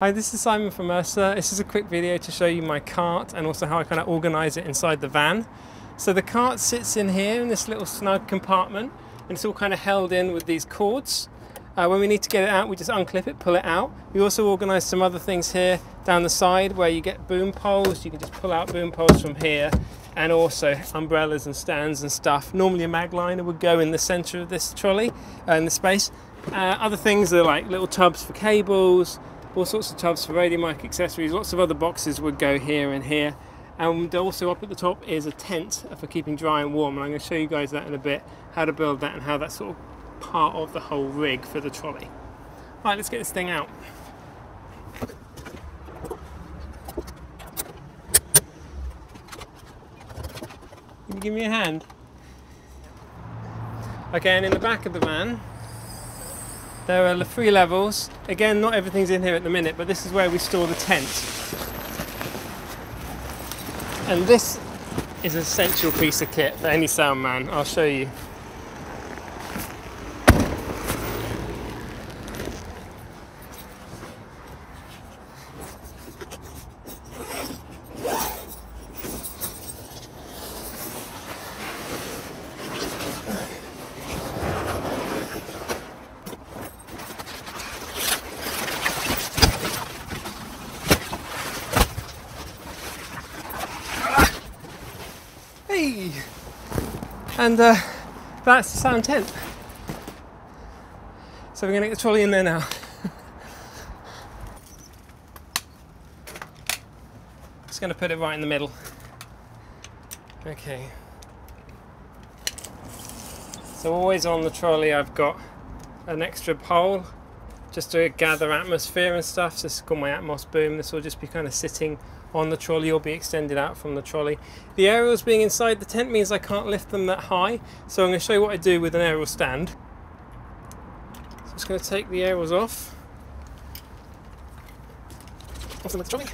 Hi, this is Simon from URSA. This is a quick video to show you my cart and also how I kind of organise it inside the van. So the cart sits in here in this little snug compartment and it's all kind of held in with these cords. Uh, when we need to get it out, we just unclip it, pull it out. We also organise some other things here down the side where you get boom poles. You can just pull out boom poles from here and also umbrellas and stands and stuff. Normally a Magliner would go in the centre of this trolley, uh, in the space. Uh, other things are like little tubs for cables, all sorts of tubs for radio mic accessories, lots of other boxes would go here and here. And also up at the top is a tent for keeping dry and warm. And I'm going to show you guys that in a bit, how to build that and how that's sort of part of the whole rig for the trolley. Right, let's get this thing out. Can you give me a hand? Okay, and in the back of the van, there are three levels. Again, not everything's in here at the minute, but this is where we store the tent. And this is an essential piece of kit for any sound man. I'll show you. Hey! And uh, that's the sound tent. So we're going to get the trolley in there now. Just going to put it right in the middle. Okay. So always on the trolley I've got an extra pole just to gather atmosphere and stuff. So this is called my Atmos boom. This will just be kind of sitting on the trolley or be extended out from the trolley. The aerials being inside the tent means I can't lift them that high. So I'm going to show you what I do with an aerial stand. So I'm just going to take the aerials off. Off them with the trolley.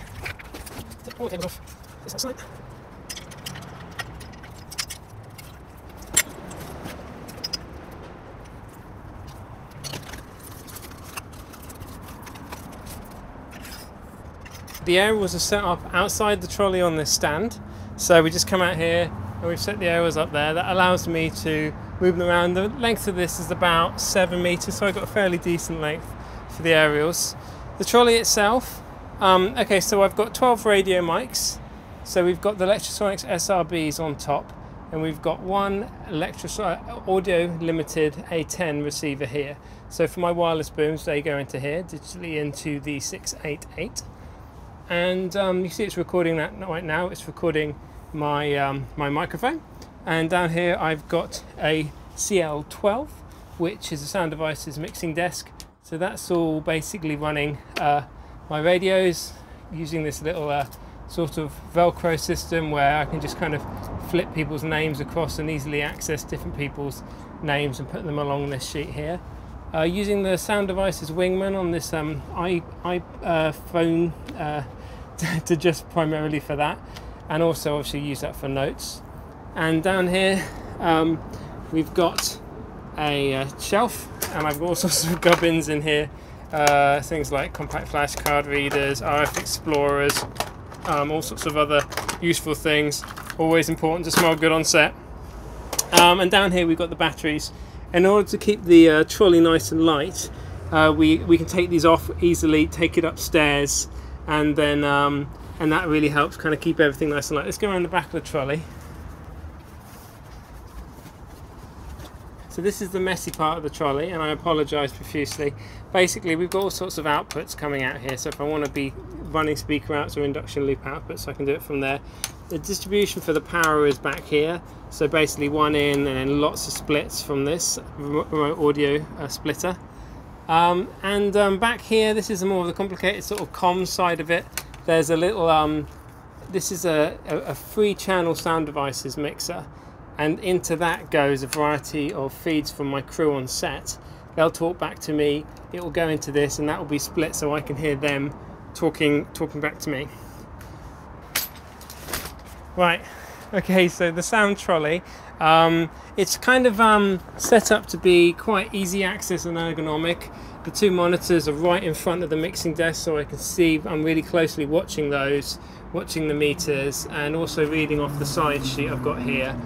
Take all the off. The aerials are set up outside the trolley on this stand. So we just come out here and we've set the aerials up there. That allows me to move them around. The length of this is about seven meters, so I've got a fairly decent length for the aerials. The trolley itself, um, okay, so I've got 12 radio mics. So we've got the Lectrosonics SRBs on top, and we've got one Electrosonic audio limited A10 receiver here. So for my wireless booms, they go into here, digitally into the 688 and um, you see it's recording that right now. It's recording my um, my microphone. And down here I've got a CL12 which is a sound devices mixing desk. So that's all basically running uh, my radios using this little uh, sort of velcro system where I can just kind of flip people's names across and easily access different people's names and put them along this sheet here uh, using the Sound Devices Wingman on this um, iPhone uh, uh, to just primarily for that, and also obviously use that for notes. And down here, um, we've got a uh, shelf, and I've got all sorts of gubbins in here. Uh, things like compact flash card readers, RF explorers, um, all sorts of other useful things. Always important to smell good on set. Um, and down here we've got the batteries in order to keep the uh, trolley nice and light, uh, we, we can take these off easily, take it upstairs, and then um, and that really helps kind of keep everything nice and light. Let's go around the back of the trolley. So this is the messy part of the trolley, and I apologise profusely. Basically, we've got all sorts of outputs coming out here, so if I want to be running speaker outs or induction loop outputs, I can do it from there. The distribution for the power is back here, so basically one in and then lots of splits from this remote audio uh, splitter. Um, and um, back here, this is more of the complicated sort of comms side of it. There's a little, um, this is a, a, free channel sound devices mixer. And into that goes a variety of feeds from my crew on set. They'll talk back to me, it will go into this and that will be split so I can hear them talking, talking back to me. Right, Okay, so the sound trolley, um, it's kind of um, set up to be quite easy access and ergonomic. the two monitors are right in front of the mixing desk so I can see I'm really closely watching those watching the meters and also reading off the side sheet I've got here.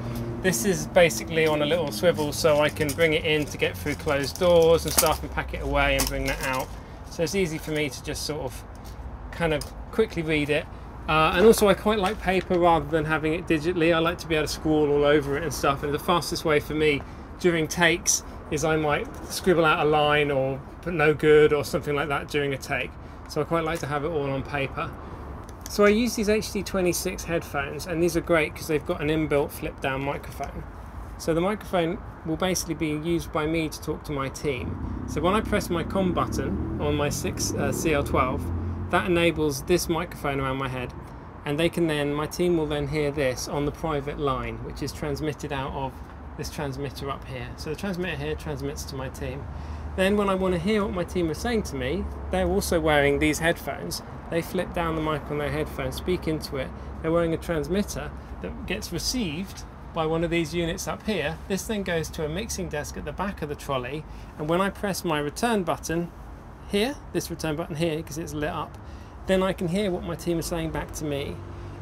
This is basically on a little swivel so I can bring it in to get through closed doors and stuff and pack it away and bring that out. So it's easy for me to just sort of kind of quickly read it uh, and also I quite like paper rather than having it digitally. I like to be able to scrawl all over it and stuff. And the fastest way for me during takes is I might scribble out a line or put no good or something like that during a take. So I quite like to have it all on paper. So I use these HD26 headphones and these are great because they've got an inbuilt flip down microphone. So the microphone will basically be used by me to talk to my team. So when I press my COM button on my 6 uh, CL12, that enables this microphone around my head and they can then, my team will then hear this on the private line which is transmitted out of this transmitter up here. So the transmitter here transmits to my team. Then when I want to hear what my team is saying to me, they're also wearing these headphones. They flip down the mic on their headphones, speak into it. They're wearing a transmitter that gets received by one of these units up here. This then goes to a mixing desk at the back of the trolley. And when I press my return button, here, this return button here, because it's lit up, then I can hear what my team is saying back to me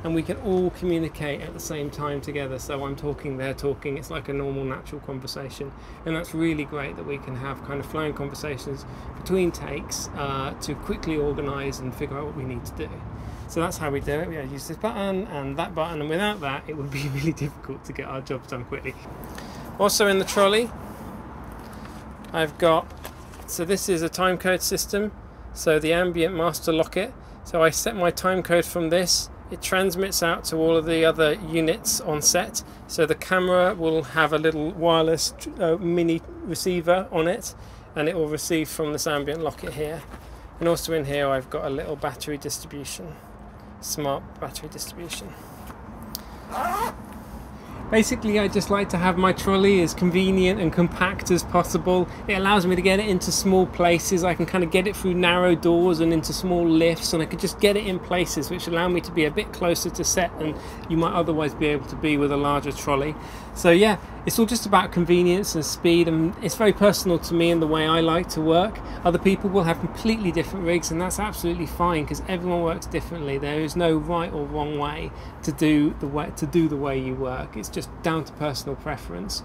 and we can all communicate at the same time together. So I'm talking, they're talking, it's like a normal natural conversation. And that's really great that we can have kind of flowing conversations between takes uh, to quickly organize and figure out what we need to do. So that's how we do it. We use this button and that button, and without that, it would be really difficult to get our jobs done quickly. Also in the trolley, I've got so this is a timecode system. So the ambient master Lockit. So I set my timecode from this. It transmits out to all of the other units on set. So the camera will have a little wireless uh, mini receiver on it and it will receive from this ambient Lockit here. And also in here I've got a little battery distribution, smart battery distribution. Basically, I just like to have my trolley as convenient and compact as possible. It allows me to get it into small places. I can kind of get it through narrow doors and into small lifts, and I can just get it in places which allow me to be a bit closer to set than you might otherwise be able to be with a larger trolley. So yeah, it's all just about convenience and speed and it's very personal to me in the way I like to work. Other people will have completely different rigs and that's absolutely fine because everyone works differently. There is no right or wrong way to do the way to do the way you work. It's just down to personal preference.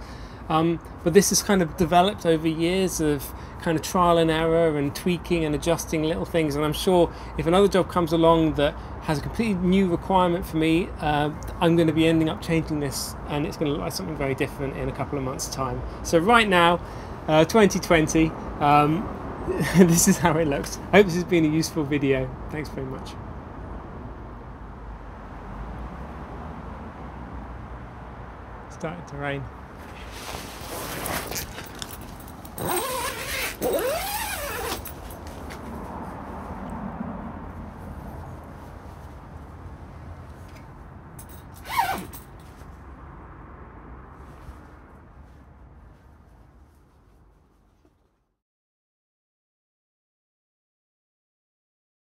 Um, but this has kind of developed over years of kind of trial and error and tweaking and adjusting little things. And I'm sure if another job comes along that has a completely new requirement for me, uh, I'm going to be ending up changing this and it's going to look like something very different in a couple of months' time. So, right now, uh, 2020, um, this is how it looks. I hope this has been a useful video. Thanks very much. Starting to rain.